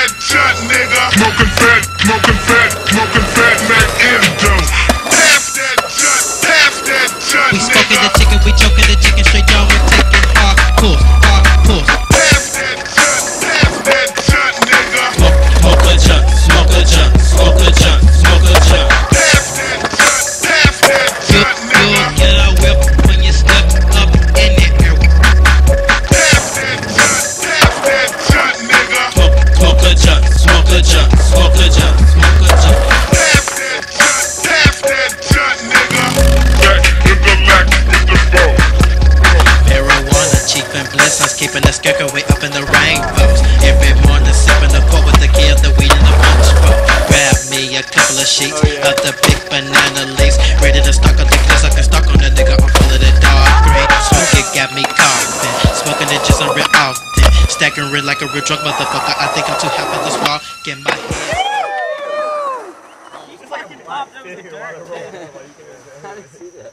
fat nigga. Smoking fat, smoking keeping the scarecrow way up in the rainbows. Every morning, sipping the port with the key of the weed in the punch bowl. Grab me a couple of sheets oh, of the big banana leaves. Ready to stock on the class, I can stock on the nigga. I'm full of the dark green. Smoke it got me coughing. Smoking it just on real often. Stacking real like a real drug motherfucker. I think I'm too high for this wall. Get my head. How did you see that?